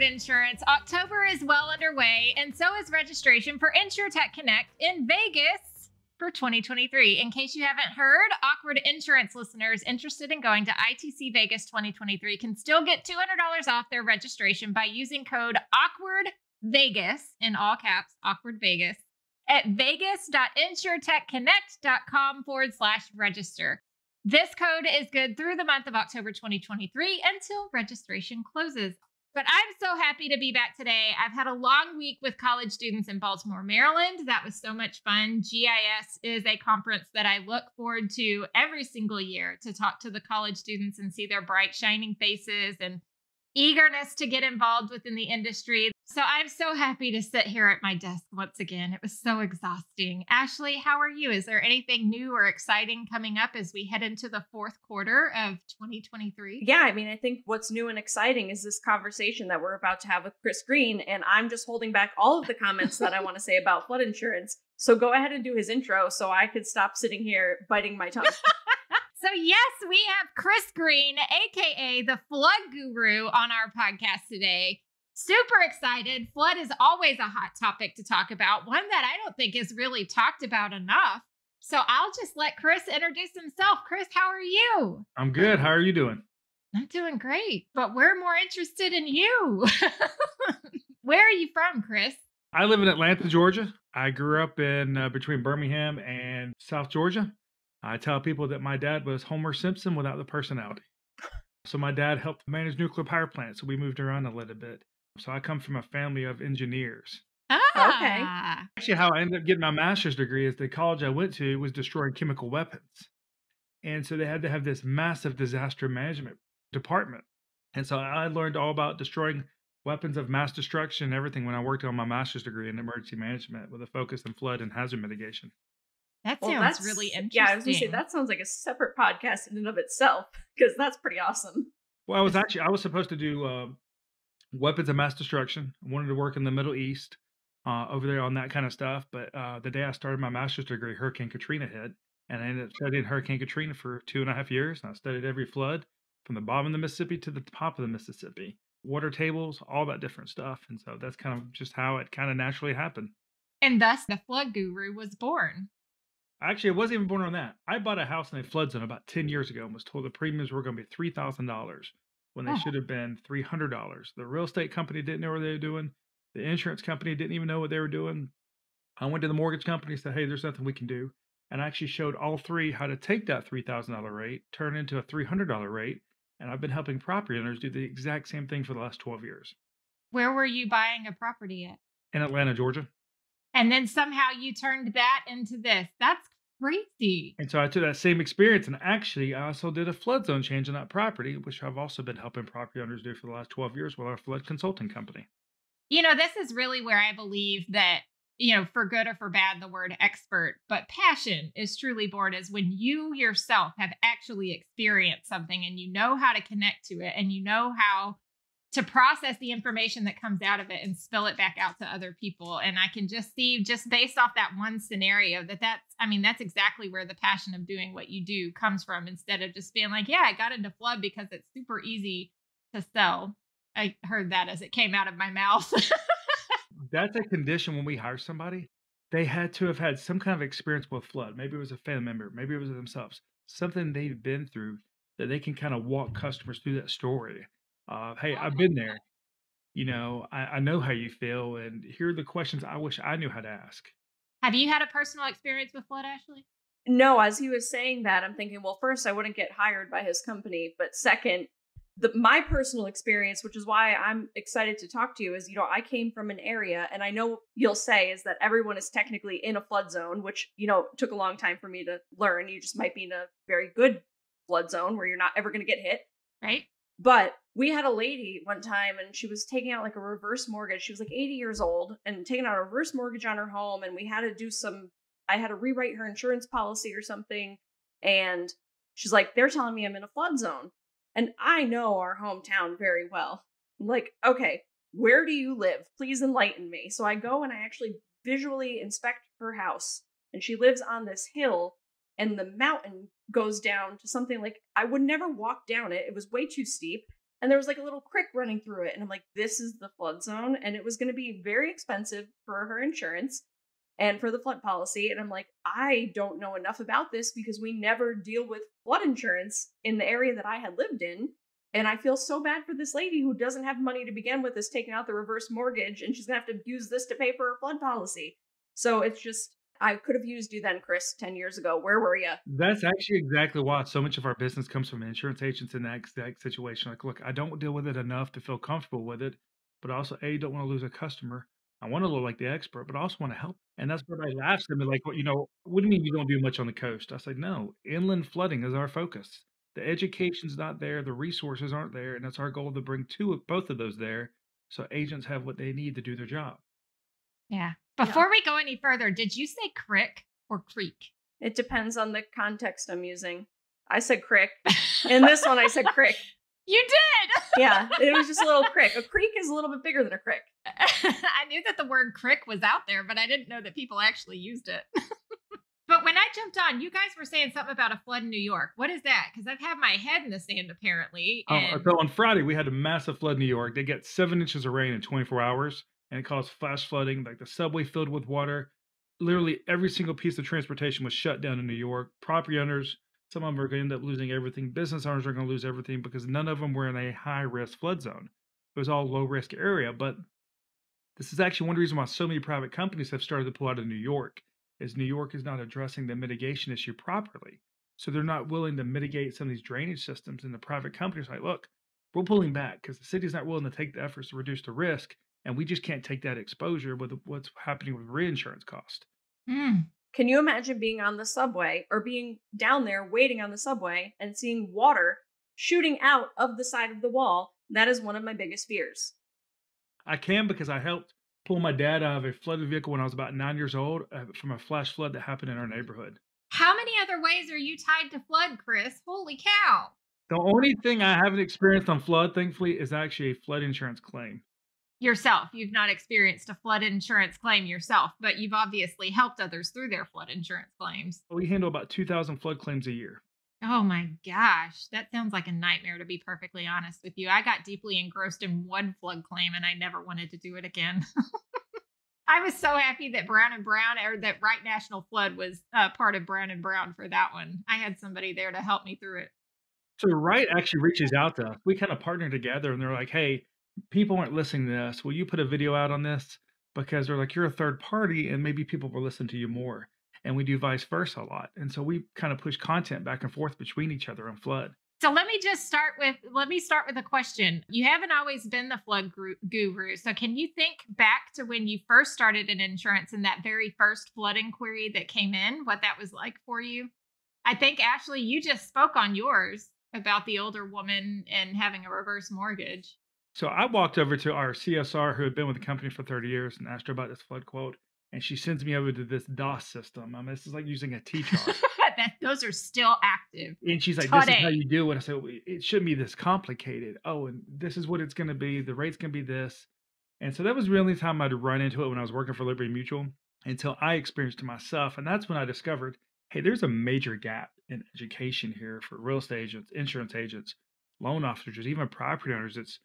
Awkward Insurance. October is well underway, and so is registration for InsureTech Connect in Vegas for 2023. In case you haven't heard, Awkward Insurance listeners interested in going to ITC Vegas 2023 can still get $200 off their registration by using code Awkward Vegas in all caps, Awkward Vegas at vegas.insuretechconnect.com forward slash register. This code is good through the month of October 2023 until registration closes. But I'm so happy to be back today. I've had a long week with college students in Baltimore, Maryland. That was so much fun. GIS is a conference that I look forward to every single year to talk to the college students and see their bright, shining faces and eagerness to get involved within the industry. So I'm so happy to sit here at my desk once again. It was so exhausting. Ashley, how are you? Is there anything new or exciting coming up as we head into the fourth quarter of 2023? Yeah, I mean, I think what's new and exciting is this conversation that we're about to have with Chris Greene. And I'm just holding back all of the comments that I want to say about flood insurance. So go ahead and do his intro so I could stop sitting here biting my tongue. So, yes, we have Chris Greene, AKA the Flood Guru, on our podcast today. Super excited. Flood is always a hot topic to talk about, one that I don't think is really talked about enough. So, I'll just let Chris introduce himself. Chris, how are you? I'm good. How are you doing? I'm doing great, but we're more interested in you. Where are you from, Chris? I live in Atlanta, Georgia. I grew up in uh, between Birmingham and South Georgia. I tell people that my dad was Homer Simpson without the personality. So my dad helped manage nuclear power plants, so we moved around a little bit. So I come from a family of engineers. Ah, Okay. Actually, how I ended up getting my master's degree is the college I went to was destroying chemical weapons. And so they had to have this massive disaster management department. And so I learned all about destroying weapons of mass destruction and everything when I worked on my master's degree in emergency management with a focus on flood and hazard mitigation. that Well, sounds that's really interesting. Yeah, I was gonna say that sounds like a separate podcast in and of itself because that's pretty awesome. Well, I was actually I was supposed to do uh, weapons of mass destruction. I wanted to work in the Middle East uh, over there on that kind of stuff. But uh, the day I started my master's degree, Hurricane Katrina hit, and I ended up studying Hurricane Katrina for two and a half years. And I studied every flood from the bottom of the Mississippi to the top of the Mississippi, water tables, all that different stuff. And so that's kind of just how it kind of naturally happened. And thus the Flood Guru was born. Actually, I wasn't even born on that. I bought a house in a flood zone about 10 years ago and was told the premiums were going to be $3,000 when they Oh. should have been $300. The real estate company didn't know what they were doing. The insurance company didn't even know what they were doing. I went to the mortgage company and said, hey, there's nothing we can do. And I actually showed all three how to take that $3,000 rate, turn it into a $300 rate. And I've been helping property owners do the exact same thing for the last 12 years Where were you buying a property at? in Atlanta, Georgia. And then somehow you turned that into this. That's crazy. And so I took that same experience and actually I also did a flood zone change on that property, which I've also been helping property owners do for the last 12 years with our flood consulting company. You know, this is really where I believe that, you know, for good or for bad, the word expert, but passion is truly born is when you yourself have actually experienced something and you know how to connect to it and you know how to process the information that comes out of it and spill it back out to other people. And I can just see, just based off that one scenario, that that's, I mean, that's exactly where the passion of doing what you do comes from instead of just being like, yeah, I got into flood because it's super easy to sell. I heard that as it came out of my mouth. That's a condition when we hire somebody. They had to have had some kind of experience with flood. Maybe it was a family member, maybe it was themselves, something they've been through that they can kind of walk customers through that story. Uh, hey, I've been there. You know, I, I know how you feel, and here are the questions I wish I knew how to ask. Have you had a personal experience with flood, Ashley? No, as he was saying that, I'm thinking, well, first, I wouldn't get hired by his company, but second, the my personal experience, which is why I'm excited to talk to you, is you know I came from an area, and I know you'll say is that everyone is technically in a flood zone, which you know took a long time for me to learn. You just might be in a very good flood zone where you're not ever going to get hit. Right? But we had a lady one time and she was taking out like a reverse mortgage. She was like 80 years old and taking out a reverse mortgage on her home. And we had to do some, I had to rewrite her insurance policy or something. And she's like, they're telling me I'm in a flood zone. And I know our hometown very well. I'm like, okay, where do you live? Please enlighten me. So I go and I actually visually inspect her house. And she lives on this hill and the mountain goes down to something like I would never walk down it. It was way too steep. And there was like a little creek running through it. And I'm like, this is the flood zone. And it was going to be very expensive for her insurance and for the flood policy. And I'm like, I don't know enough about this because we never deal with flood insurance in the area that I had lived in. And I feel so bad for this lady who doesn't have money to begin with, is taking out the reverse mortgage, and she's gonna have to use this to pay for her flood policy. So it's just, I could have used you then, Chris, 10 years ago. Where were you? That's actually exactly why so much of our business comes from insurance agents in that exact situation. Like, look, I don't deal with it enough to feel comfortable with it, but also, A, don't want to lose a customer. I want to look like the expert, but I also want to help. And that's what I laughed at me, like, well, you know, what do you mean you don't do much on the coast? I said, no, inland flooding is our focus. The education's not there, the resources aren't there, and it's our goal to bring two of both of those there so agents have what they need to do their job. Yeah. Before we go any further, did you say crick or creek? It depends on the context I'm using. I said crick. In this one, I said crick. You did. Yeah, it was just a little crick. A creek is a little bit bigger than a crick. I knew that the word crick was out there, but I didn't know that people actually used it. but when I jumped on, you guys were saying something about a flood in New York. What is that? Because I've had my head in the sand apparently. Uh, And so on Friday, we had a massive flood in New York. They get seven inches of rain in 24 hours, and it caused flash flooding. Like the subway filled with water. Literally every single piece of transportation was shut down in New York. Property owners, some of them are going to end up losing everything. Business owners are going to lose everything because none of them were in a high risk flood zone. It was all low risk area. But this is actually one reason why so many private companies have started to pull out of New York. Is New York is not addressing the mitigation issue properly. So they're not willing to mitigate some of these drainage systems. And the private companies are like, look, we're pulling back because the city's not willing to take the efforts to reduce the risk. And we just can't take that exposure with what's happening with reinsurance cost. Mm. Can you imagine being on the subway or being down there waiting on the subway and seeing water shooting out of the side of the wall? That is one of my biggest fears. I can because I helped pull my dad out of a flooded vehicle when I was about nine years old uh, from a flash flood that happened in our neighborhood. How many other ways are you tied to flood, Chris? Holy cow. The only thing I haven't experienced on flood, thankfully, is actually a flood insurance claim. Yourself. You've not experienced a flood insurance claim yourself, but you've obviously helped others through their flood insurance claims. We handle about 2,000 flood claims a year. Oh my gosh, that sounds like a nightmare to be perfectly honest with you. I got deeply engrossed in one flood claim and I never wanted to do it again. I was so happy that Brown and Brown or that Wright National Flood was uh, part of Brown and Brown for that one. I had somebody there to help me through it. So Wright actually reaches out to us. We kind of partner together and they're like, hey, people aren't listening to this. Will you put a video out on this? Because they're like, you're a third party and maybe people will listen to you more. And we do vice versa a lot. And so we kind of push content back and forth between each other on flood. So let me just start with let me start with a question. You haven't always been the flood guru. So can you think back to when you first started in insurance and that very first flood inquiry that came in, what that was like for you? I think Ashley, you just spoke on yours about the older woman and having a reverse mortgage. So I walked over to our CSR who had been with the company for 30 years and asked her about this flood quote. And she sends me over to this DOS system. I mean, this is like using a T chart. that those are still active. And she's like, "This is how you do it." I said, "Well, "It shouldn't be this complicated." Oh, and this is what it's going to be. The rate's going to be this. And so that was the only time I'd run into it when I was working for Liberty Mutual until I experienced it myself. And that's when I discovered, hey, there's a major gap in education here for real estate agents, insurance agents, loan officers, even property owners. It's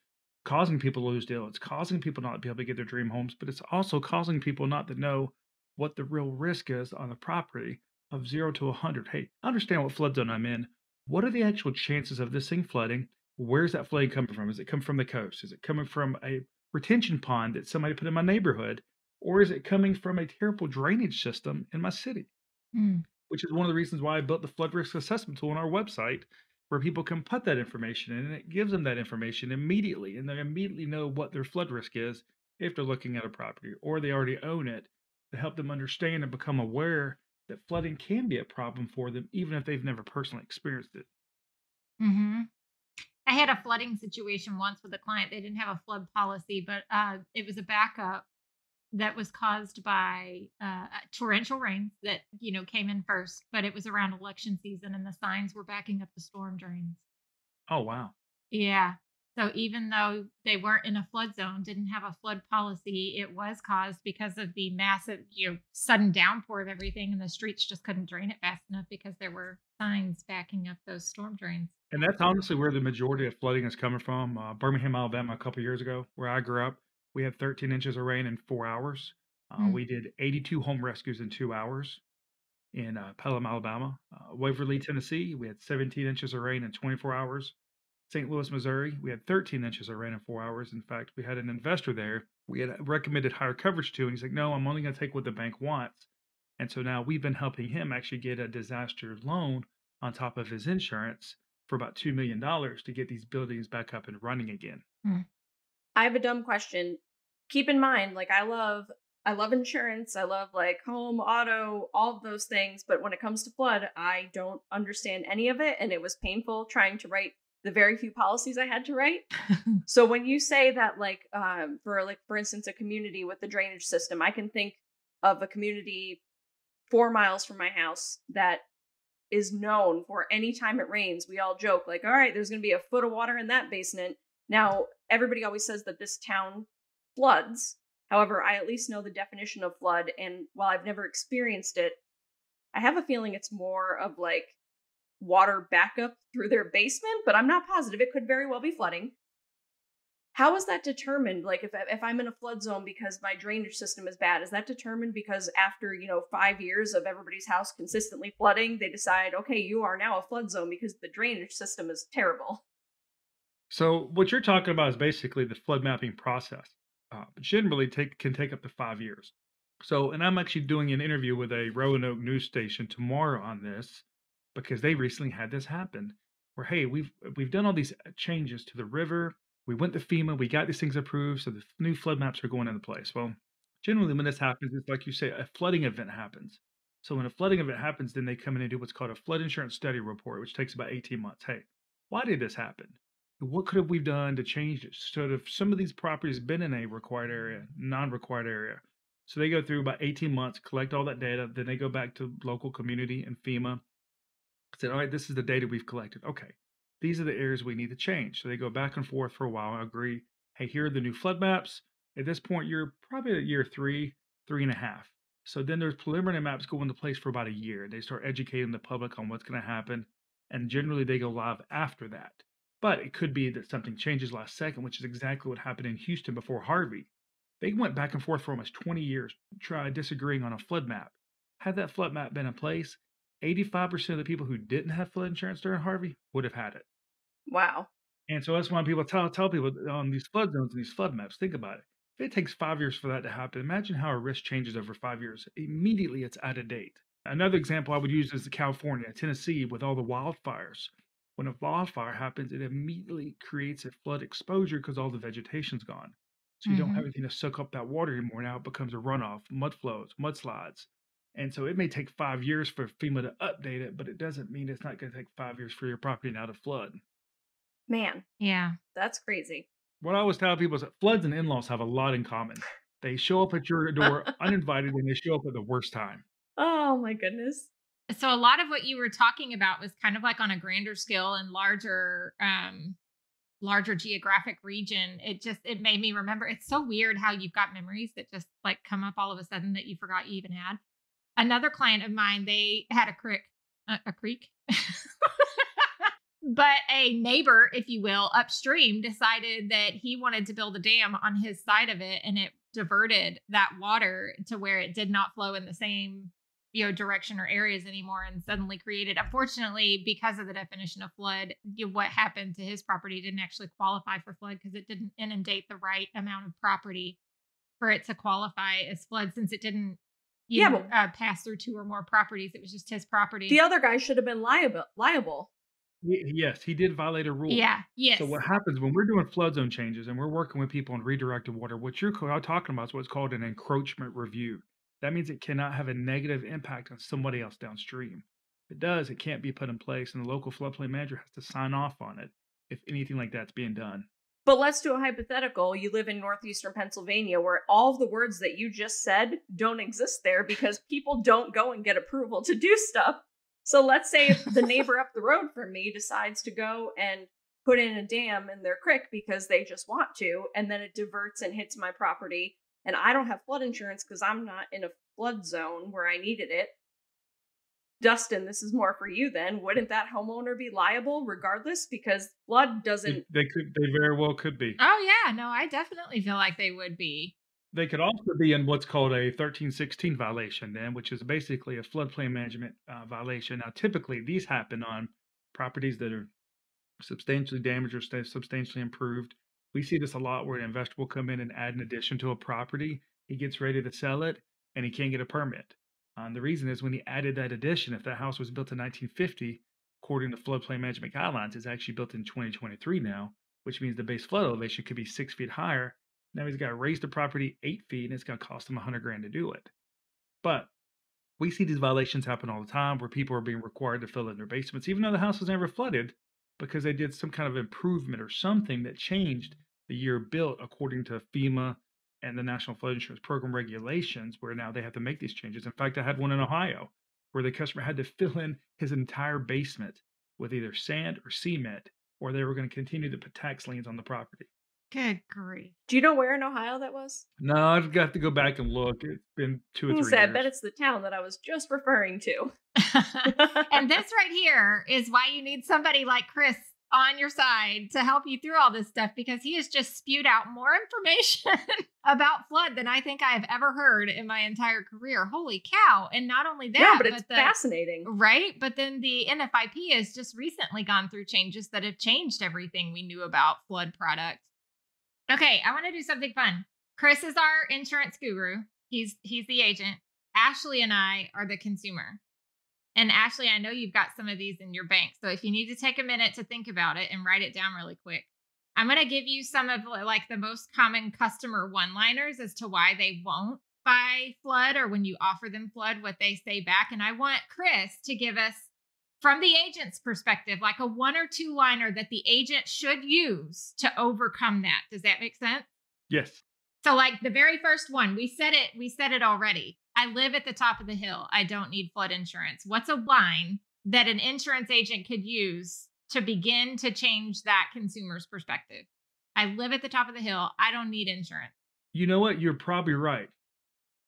causing people to lose deals. It's causing people not to be able to get their dream homes, but it's also causing people not to know what the real risk is on the property of zero to 100. Hey, understand what flood zone I'm in. What are the actual chances of this thing flooding? Where's that flooding coming from? Is it coming from the coast? Is it coming from a retention pond that somebody put in my neighborhood? Or is it coming from a terrible drainage system in my city? Mm. Which is one of the reasons why I built the flood risk assessment tool on our website, where people can put that information in and it gives them that information immediately. And they immediately know what their flood risk is if they're looking at a property or they already own it to help them understand and become aware that flooding can be a problem for them, even if they've never personally experienced it. hmm I had a flooding situation once with a client. They didn't have a flood policy, but uh, it was a backup that was caused by uh, torrential rains that you know came in first. But it was around election season, and the signs were backing up the storm drains. Oh, wow. Yeah, So even though they weren't in a flood zone, didn't have a flood policy, it was caused because of the massive, you know, sudden downpour of everything, and the streets just couldn't drain it fast enough because there were signs backing up those storm drains. And that's honestly where the majority of flooding is coming from. Uh, Birmingham, Alabama, a couple years ago, where I grew up, we had 13 inches of rain in four hours. Uh, Mm. We did 82 home rescues in two hours in uh, Pelham, Alabama. Uh, Waverly, Tennessee, we had 17 inches of rain in 24 hours. St. Louis, Missouri, we had 13 inches of rain in four hours. In fact, we had an investor there we had recommended higher coverage to, and he's like, no, I'm only going to take what the bank wants. And so now we've been helping him actually get a disaster loan on top of his insurance for about $2 million to get these buildings back up and running again. I have a dumb question. Keep in mind, like I love I love insurance. I love like home, auto, all of those things, but when it comes to flood, I don't understand any of it and it was painful trying to write the very few policies I had to write. So when you say that like um for like for instance a community with the drainage system, I can think of a community 4 miles from my house that is known for any time it rains, we all joke like, "All right, there's going to be a foot of water in that basement." Now, everybody always says that this town floods. However, I at least know the definition of flood, and while I've never experienced it, I have a feeling it's more of like water backup through their basement, but I'm not positive. It could very well be flooding. How is that determined? Like, if if I'm in a flood zone because my drainage system is bad, is that determined because after you know five years of everybody's house consistently flooding, they decide, okay, you are now a flood zone because the drainage system is terrible. So what you're talking about is basically the flood mapping process. Uh, generally take can take up to five years. So, and I'm actually doing an interview with a Roanoke news station tomorrow on this because they recently had this happen. Where hey, we've we've done all these uh, changes to the river. We went to FEMA. We got these things approved, so the new flood maps are going into place. Well, generally when this happens, it's like you say, a flooding event happens. So when a flooding event happens, then they come in and do what's called a flood insurance study report, which takes about 18 months. Hey, why did this happen? What could have we done to change it? So if some of these properties been in a required area, non-required area. So they go through about 18 months, collect all that data, then they go back to local community and FEMA. Said, all right, this is the data we've collected. Okay, these are the areas we need to change. So they go back and forth for a while and agree, hey, here are the new flood maps. At this point, you're probably at year three, three and a half. So then there's preliminary maps go into place for about a year. They start educating the public on what's going to happen. And generally they go live after that. But it could be that something changes last second, which is exactly what happened in Houston before Harvey. They went back and forth for almost 20 years, try disagreeing on a flood map. Had that flood map been in place, 85% of the people who didn't have flood insurance during Harvey would have had it. Wow. And so that's why people tell tell people on these flood zones and these flood maps, think about it. If it takes five years for that to happen, imagine how a risk changes over five years. Immediately it's out of date. Another example I would use is California, Tennessee, with all the wildfires. When a wildfire happens, it immediately creates a flood exposure because all the vegetation's gone. So you don't have mm-hmm. anything to soak up that water anymore. Now it becomes a runoff, mud flows, mudslides. And so it may take five years for FEMA to update it, but it doesn't mean it's not going to take five years for your property now to flood. Man, Yeah. that's crazy. What I always tell people is that floods and in laws have a lot in common. They show up at your door uninvited and they show up at the worst time. Oh my goodness. So a lot of what you were talking about was kind of like on a grander scale and larger um larger geographic region. It just it made me remember it's so weird how you've got memories that just like come up all of a sudden that you forgot you even had. Another client of mine, they had a creek a, a creek. but a neighbor, if you will, upstream decided that he wanted to build a dam on his side of it and it diverted that water to where it did not flow in the same you know direction or areas anymore and suddenly created unfortunately because of the definition of flood you, what happened to his property didn't actually qualify for flood because it didn't inundate the right amount of property for it to qualify as flood since it didn't you Yeah, know, but- uh, pass through two or more properties it was just his property The other guy should have been liable. Liable. Yes, he did violate a rule. yeah yes So what happens when we're doing flood zone changes and we're working with people on redirected water? What you're talking about is what's called an encroachment review. That means it cannot have a negative impact on somebody else downstream. If it does, it can't be put in place, and the local floodplain manager has to sign off on it if anything like that's being done. But let's do a hypothetical. You live in northeastern Pennsylvania where all of the words that you just said don't exist there because people don't go and get approval to do stuff. So let's say if the neighbor up the road from me decides to go and put in a dam in their creek because they just want to, and then it diverts and hits my property, and I don't have flood insurance because I'm not in a flood zone where I needed it. Dustyne, this is more for you then. Wouldn't that homeowner be liable regardless? Because flood doesn't. They could. They very well could be. Oh yeah, no, I definitely feel like they would be. They could also be in what's called a 1316 violation, then, which is basically a floodplain management uh, violation. Now, typically these happen on properties that are substantially damaged or substantially improved. We see this a lot where an investor will come in and add an addition to a property. He gets ready to sell it and he can't get a permit. Um, the reason is when he added that addition, if that house was built in 1950, according to floodplain management guidelines, it's actually built in 2023 now, which means the base flood elevation could be six feet higher now he's got to raise the property eight feet, and it's going to cost him a hundred grand to do it. But we see these violations happen all the time, where people are being required to fill in their basements, even though the house was never flooded, because they did some kind of improvement or something that changed the year built according to FEMA and the National Flood Insurance Program regulations, where now they have to make these changes. In fact, I had one in Ohio where the customer had to fill in his entire basement with either sand or cement, or they were going to continue to put tax liens on the property. Good grief. Do you know where in Ohio that was? No, I've got to go back and look. It's been two or three Say, I years. bet it's the town that I was just referring to. and this right here is why you need somebody like Chris on your side to help you through all this stuff because he has just spewed out more information about flood than I think I have ever heard in my entire career. Holy cow. And not only that, yeah, but it's the, fascinating. Right? But then the NFIP has just recently gone through changes that have changed everything we knew about flood products. Okay, I want to do something fun. Chris is our insurance guru. He's he's the agent. Ashley and I are the consumer. And Ashley, I know you've got some of these in your bank. So if you need to take a minute to think about it and write it down really quick, I'm going to give you some of like the most common customer one-liners as to why they won't buy flood or when you offer them flood what they say back and I want Chris to give us from the agent's perspective, like a one or two liner that the agent should use to overcome that. Does that make sense? Yes. So, like the very first one, we said it, we said it already. I live at the top of the hill. I don't need flood insurance. What's a line that an insurance agent could use to begin to change that consumer's perspective? I live at the top of the hill. I don't need insurance. You know what? You're probably right.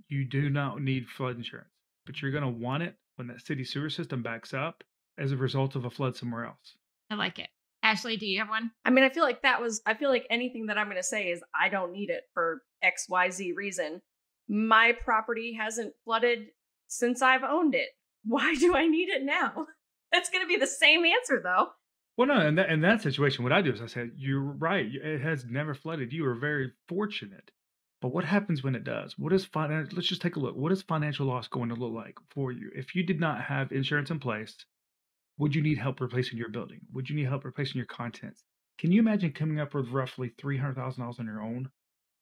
You do not need flood insurance, but you're going to want it when that city sewer system backs up as a result of a flood somewhere else. I like it. Ashley, do you have one? I mean, I feel like that was, I feel like anything that I'm going to say is I don't need it for XYZ reason. My property hasn't flooded since I've owned it. Why do I need it now? That's going to be the same answer though. Well, no, in that in that situation, what I do is I say, "You're right. It has never flooded. You are very fortunate." But what happens when it does? What is financial? Let's just take a look. What is financial loss going to look like for you if you did not have insurance in place? Would you need help replacing your building? Would you need help replacing your contents? Can you imagine coming up with roughly three hundred thousand dollars on your own?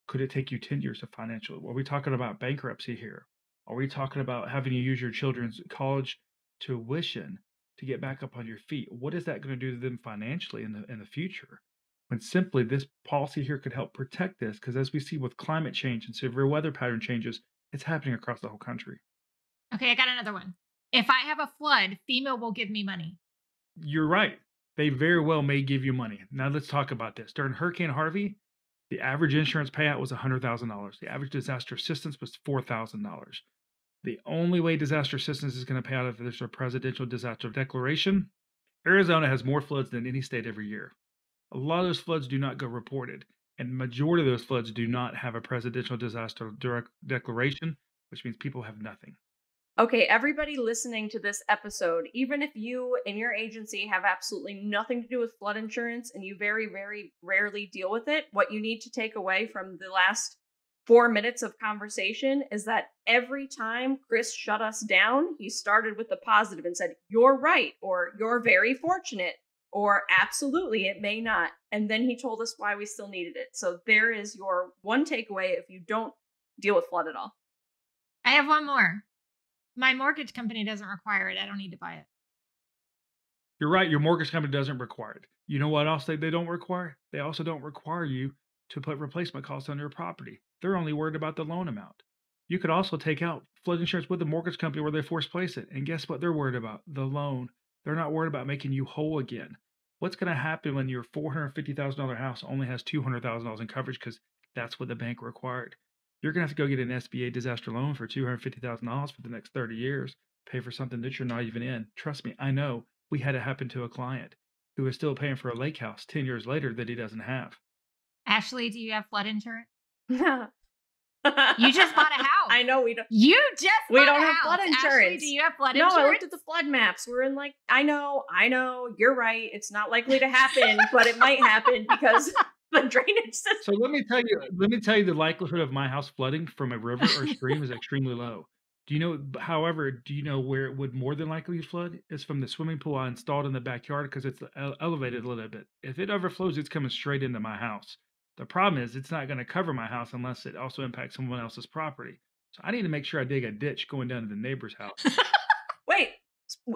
Could it take you ten years of financial? Are we talking about bankruptcy here? Are we talking about having to use your children's college tuition to get back up on your feet? What is that going to do to them financially in the in the future? When simply this policy here could help protect this, because as we see with climate change and severe weather pattern changes, it's happening across the whole country. Okay, I got another one. If I have a flood, FEMA will give me money. You're right. They very well may give you money. Now let's talk about this. During Hurricane Harvey, the average insurance payout was $100,000. The average disaster assistance was $4,000. The only way disaster assistance is going to pay out if there's a presidential disaster declaration. Arizona has more floods than any state every year. A lot of those floods do not go reported, and the majority of those floods do not have a presidential disaster direct declaration, which means people have nothing. Okay, everybody listening to this episode, even if you and your agency have absolutely nothing to do with flood insurance and you very, very rarely deal with it, what you need to take away from the last four minutes of conversation is that every time Chris shut us down, he started with the positive and said, You're right, or You're very fortunate, or Absolutely, it may not. And then he told us why we still needed it. So there is your one takeaway if you don't deal with flood at all. I have one more. My mortgage company doesn't require it. I don't need to buy it. You're right. Your mortgage company doesn't require it. You know what else they, they don't require? They also don't require you to put replacement costs on your property. They're only worried about the loan amount. You could also take out flood insurance with the mortgage company where they force place it. And guess what they're worried about? The loan. They're not worried about making you whole again. What's going to happen when your $450,000 house only has $200,000 in coverage because that's what the bank required? You're going to have to go get an SBA disaster loan for $250,000 for the next 30 years, pay for something that you're not even in. Trust me, I know we had it happen to a client who is still paying for a lake house 10 years later that he doesn't have. Ashley, do you have flood insurance? No. you just bought a house. I know we don't. You just we don't a have house. flood Ashley, insurance. do you have flood no, insurance? I looked at the flood maps. We're in like, I know, I know, you're right. It's not likely to happen, but it might happen because the drainage system. So let me tell you, let me tell you the likelihood of my house flooding from a river or stream is extremely low. Do you know, however, do you know where it would more than likely flood? It's from the swimming pool I installed in the backyard because it's uh, elevated a little bit. If it overflows, it's coming straight into my house. The problem is it's not going to cover my house unless it also impacts someone else's property. So I need to make sure I dig a ditch going down to the neighbor's house. Wait,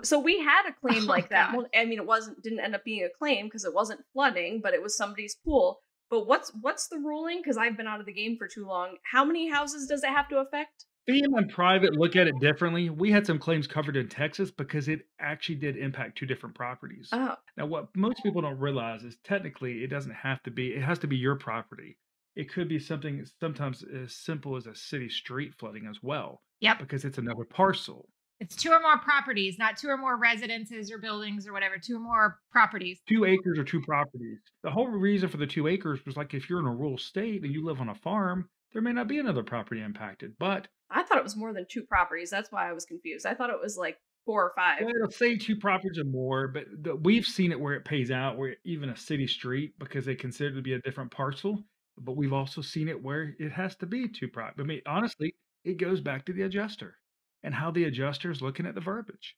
so we had a oh claim Oh, like that. God. I mean, it wasn't didn't end up being a claim because it wasn't flooding, but it was somebody's pool. But what's what's the ruling? Because I've been out of the game for too long. How many houses does it have to affect? FEMA and private look at it differently. We had some claims covered in Texas because it actually did impact two different properties. Oh, Now, what most people don't realize is technically it doesn't have to be, it has to be your property. It could be something sometimes as simple as a city street flooding as well, Yep. because it's another parcel. It's two or more properties, not two or more residences or buildings or whatever. Two or more properties. Two acres or two properties. The whole reason for the two acres was like if you're in a rural state and you live on a farm, there may not be another property impacted. But I thought it was more than two properties. That's why I was confused. I thought it was like four or five. well, it'll say two properties or more, but the, we've seen it where it pays out, where even a city street, because they consider it to be a different parcel. But we've also seen it where it has to be two prop. I mean, honestly, it goes back to the adjuster and how the adjuster is looking at the verbiage.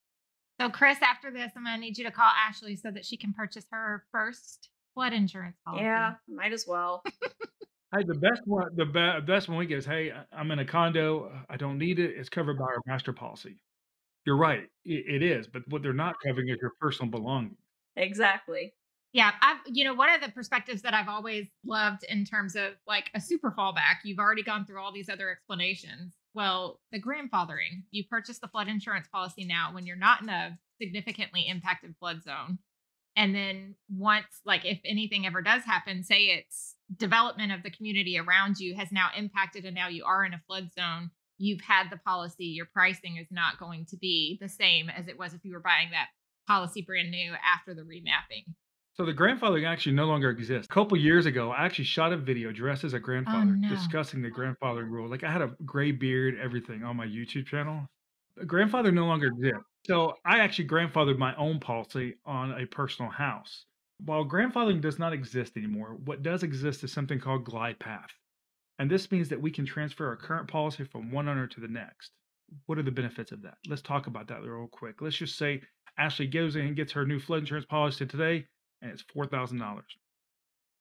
So, Chris, after this, I'm going to need you to call Ashley so that she can purchase her first flood insurance policy. Yeah, might as well. Hey, the best one, the be- best one we get is, hey, I- I'm in a condo, I don't need it. It's covered by our master policy. You're right, it, it is, but what they're not covering is your personal belongings. Exactly. Yeah, I've you know one of the perspectives that I've always loved in terms of like a super fallback. You've already gone through all these other explanations. Well, the grandfathering. You purchase the flood insurance policy now when you're not in a significantly impacted flood zone, and then once like if anything ever does happen, say it's development of the community around you has now impacted, and now you are in a flood zone. You've had the policy. Your pricing is not going to be the same as it was if you were buying that policy brand new after the remapping. So the grandfathering actually no longer exists. A couple years ago, I actually shot a video dressed as a oh, grandfather no. discussing the grandfathering rule. Like I had a gray beard, everything on my YouTube channel. A grandfather no longer exists. So I actually grandfathered my own policy on a personal house. While grandfathering does not exist anymore, what does exist is something called glide path. And this means that we can transfer our current policy from one owner to the next. What are the benefits of that? Let's talk about that real quick. Let's just say Ashley goes in and gets her new flood insurance policy today and it's $4,000.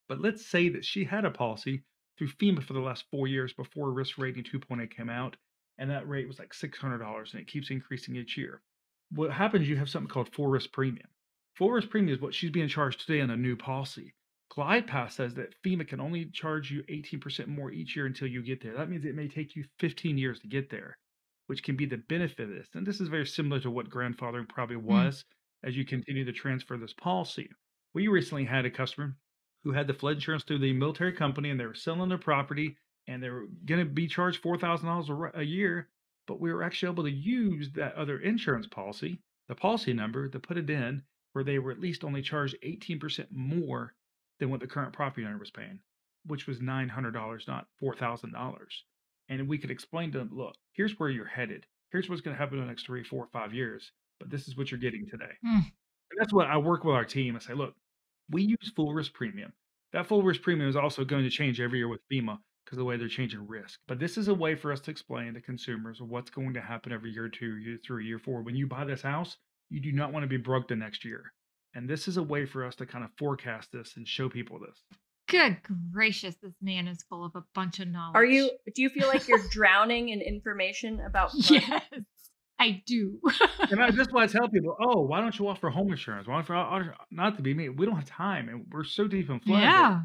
But let's say that she had a policy through FEMA for the last four years before risk rating 2.0 came out, and that rate was like $600 and it keeps increasing each year. What happens, you have something called full risk premium. Full risk premium is what she's being charged today on a new policy. Glide Path says that FEMA can only charge you 18% more each year until you get there. That means it may take you 15 years to get there, which can be the benefit of this. And this is very similar to what grandfathering probably hmm. was as you continue to transfer this policy. We recently had a customer who had the flood insurance through the military company and they were selling their property and they were going to be charged $4,000 a year. But we were actually able to use that other insurance policy, the policy number, to put it in where they were at least only charged 18% more than what the current property owner was paying, which was $900, not $4,000. And we could explain to them, look, here's where you're headed. Here's what's going to happen in the next three, four, five years. But this is what you're getting today. Hmm. And that's what I work with our team. I say, look, we use full risk premium. That full risk premium is also going to change every year with FEMA because of the way they're changing risk. But this is a way for us to explain to consumers what's going to happen every year, two, year three, year four. When you buy this house, you do not want to be broke the next year. And this is a way for us to kind of forecast this and show people this. Good gracious, this man is full of a bunch of knowledge. Are you? Do you feel like you're drowning in information about? flood? Yes, I do. And I, that's why I tell people, oh, why don't you offer home insurance? Why don't you not to be me? We don't have time, and we're so deep in flood. yeah.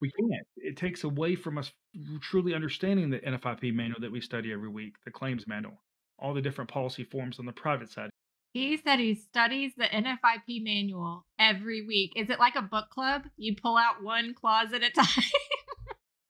we can't. It takes away from us truly understanding the NFIP manual that we study every week, the claims manual, all the different policy forms on the private side. He said he studies the NFIP manual every week. Is it like a book club? You pull out one clause at a time.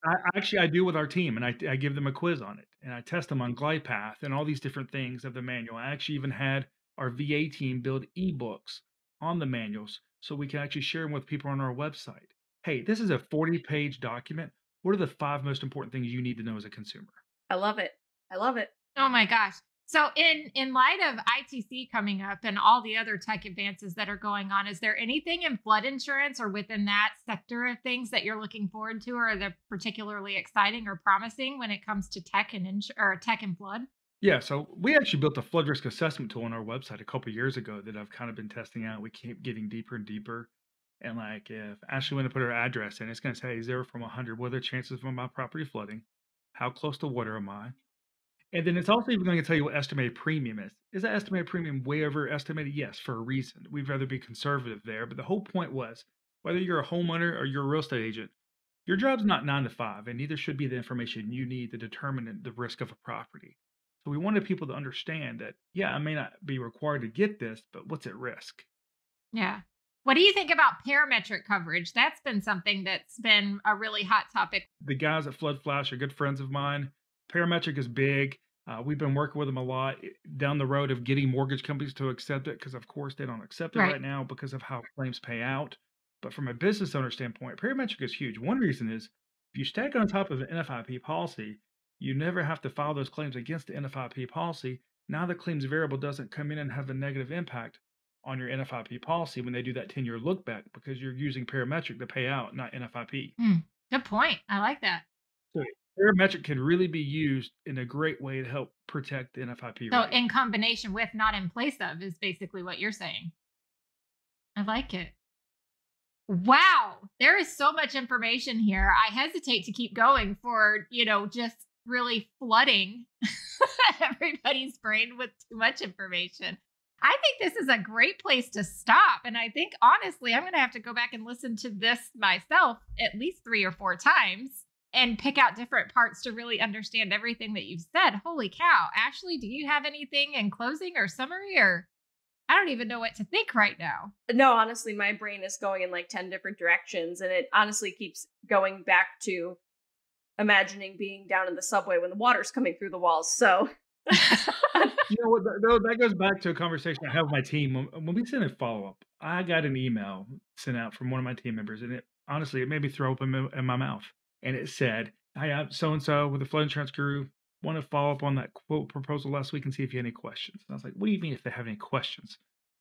I, actually, I do with our team, and I, I give them a quiz on it, and I test them on mm-hmm. glide path and all these different things of the manual. I actually even had our VA team build ebooks on the manuals so we can actually share them with people on our website. Hey, this is a 40 page document. What are the five most important things you need to know as a consumer? I love it. I love it. Oh my gosh. So in in light of ITC coming up and all the other tech advances that are going on, is there anything in flood insurance or within that sector of things that you're looking forward to or that particularly exciting or promising when it comes to tech and ins- or tech and flood? Yeah, so we actually built a flood risk assessment tool on our website a couple years ago that I've kind of been testing out. We keep getting deeper and deeper. And like if Ashley went to put her address in, it's going to say zero from 100. What are the chances of my property flooding? How close to water am I? And then it's also even going to tell you what estimated premium is. Is that estimated premium way over estimated? Yes, for a reason. We'd rather be conservative there. But the whole point was whether you're a homeowner or you're a real estate agent, your job's not nine to five, and neither should be the information you need to determine the risk of a property. So we wanted people to understand that, yeah, I may not be required to get this, but what's at risk? Yeah. What do you think about parametric coverage? That's been something that's been a really hot topic. The guys at FloodFlash are good friends of mine. Parametric is big. Uh, we've been working with them a lot eh, down the road of getting mortgage companies to accept it because, of course, they don't accept it right. right now because of how claims pay out. But from a business owner standpoint, parametric is huge. One reason is if you stack on top of an NFIP policy, you never have to file those claims against the NFIP policy. Now the claims variable doesn't come in and have a negative impact on your NFIP policy when they do that 10 year look back because you're using parametric to pay out, not NFIP. Mm, good point. I like that. So parametric can really be used in a great way to help protect the NFIP. So, rate. in combination with, not in place of, is basically what you're saying. I like it. Wow, there is so much information here. I hesitate to keep going for, you know, just really flooding everybody's brain with too much information. I think this is a great place to stop. And I think, honestly, I'm going to have to go back and listen to this myself at least three or four times and pick out different parts to really understand everything that you've said. Holy cow. Ashley, do you have anything in closing or summary or? I don't even know what to think right now. No, honestly, my brain is going in like 10 different directions. And it honestly keeps going back to imagining being down in the subway when the water's coming through the walls. So you know what? That, that goes back to a conversation I have with my team when, when we send a follow up. I got an email sent out from one of my team members, and it honestly it made me throw up in my mouth. And it said, Hi, "I have so and so with the flood insurance guru. Want to follow up on that quote proposal last week and see if you have any questions." And I was like, "What do you mean if they have any questions?"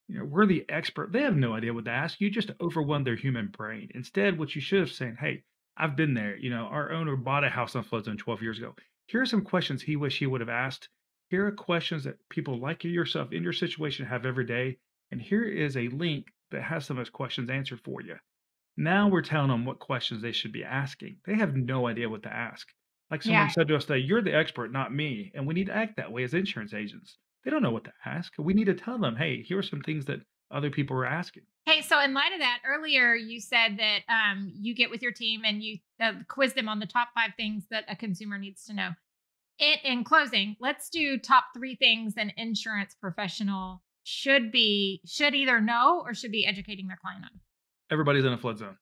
You know, we're the expert. They have no idea what to ask. You just overwhelm their human brain. Instead, what you should have said, "Hey, I've been there. You know, our owner bought a house on flood zone 12 years ago. Here are some questions he wish he would have asked here are questions that people like yourself in your situation have every day. And here is a link that has some of those questions answered for you. Now we're telling them what questions they should be asking. They have no idea what to ask. Like someone yeah. said to us today, you're the expert, not me. And we need to act that way as insurance agents. They don't know what to ask. We need to tell them, hey, here are some things that other people are asking. Hey, so in light of that, earlier you said that um, you get with your team and you uh, quiz them on the top five things that a consumer needs to know in, in closing, let's do top three things an insurance professional should be should either know or should be educating their client on. Everybody's in a flood zone.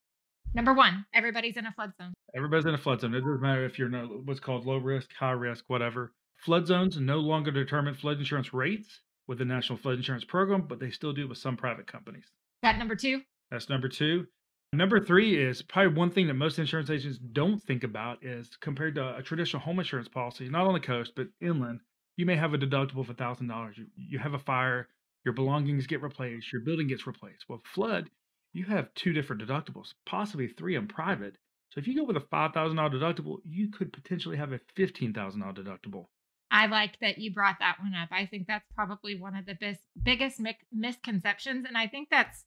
Number one, everybody's in a flood zone. Everybody's in a flood zone. It doesn't matter if you're no, what's called low risk, high risk, whatever. Flood zones no longer determine flood insurance rates with the National Flood Insurance Program, but they still do with some private companies. That number two? That's number two. Number three is probably one thing that most insurance agents don't think about is compared to a traditional home insurance policy, not on the coast, but inland, you may have a deductible of $1,000. You, you have a fire, your belongings get replaced, your building gets replaced. Well, flood, you have two different deductibles, possibly three in private. So if you go with a $5,000 deductible, you could potentially have a $15,000 deductible. I like that you brought that one up. I think that's probably one of the best, biggest misconceptions. And I think that's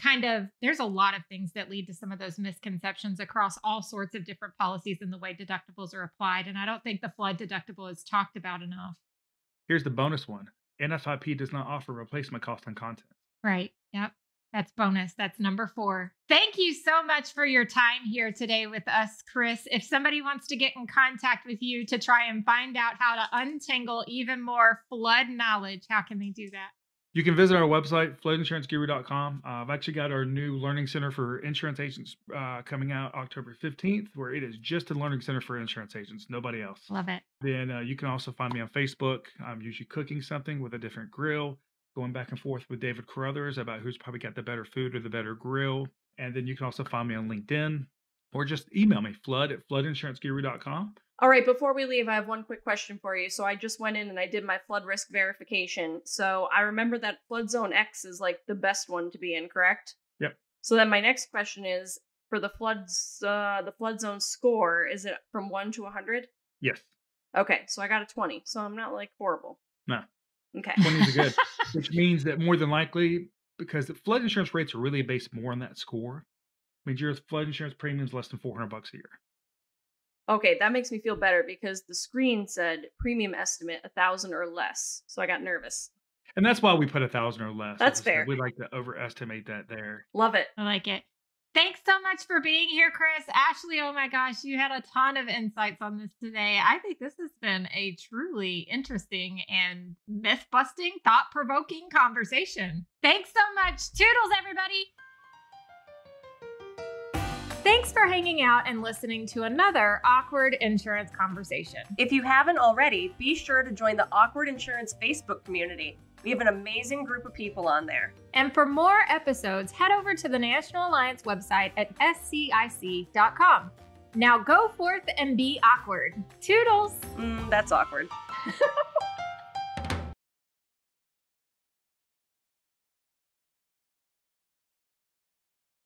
kind of there's a lot of things that lead to some of those misconceptions across all sorts of different policies and the way deductibles are applied and i don't think the flood deductible is talked about enough here's the bonus one nfip does not offer replacement cost on content right yep that's bonus that's number four thank you so much for your time here today with us chris if somebody wants to get in contact with you to try and find out how to untangle even more flood knowledge how can they do that You can visit our website, floodinsuranceguru.com. Uh, I've actually got our new learning center for insurance agents uh, coming out October 15th, where it is just a learning center for insurance agents, nobody else. Love it. Then uh, you can also find me on Facebook. I'm usually cooking something with a different grill, going back and forth with David Carruthers about who's probably got the better food or the better grill. And then you can also find me on LinkedIn or just email me, flood at floodinsuranceguru.com. All right, before we leave, I have one quick question for you. So I just went in and I did my flood risk verification. So I remember that flood zone X is like the best one to be in, correct? Yep. So then my next question is for the floods uh the flood zone score, is it from 1 to 100? Yes, Okay, so I got a 20. So I'm not like horrible. No. Okay. 20s are good, which means that more than likely, because the flood insurance rates are really based more on that score, means your flood insurance premium is less than 400 bucks a year. Okay, that makes me feel better because the screen said premium estimate a thousand or less. So I got nervous. And that's why we put a thousand or less. That's As fair. We like to overestimate that there. Love it. I like it. Thanks so much for being here, Chris. Ashley, oh my gosh, you had a ton of insights on this today. I think this has been a truly interesting and myth busting, thought provoking conversation. Thanks so much. Toodles, everybody. Thanks for hanging out and listening to another awkward insurance conversation. If you haven't already, be sure to join the Awkward Insurance Facebook community. We have an amazing group of people on there. And for more episodes, head over to the National Alliance website at scic.com. Now go forth and be awkward. Toodles! Mm, that's awkward.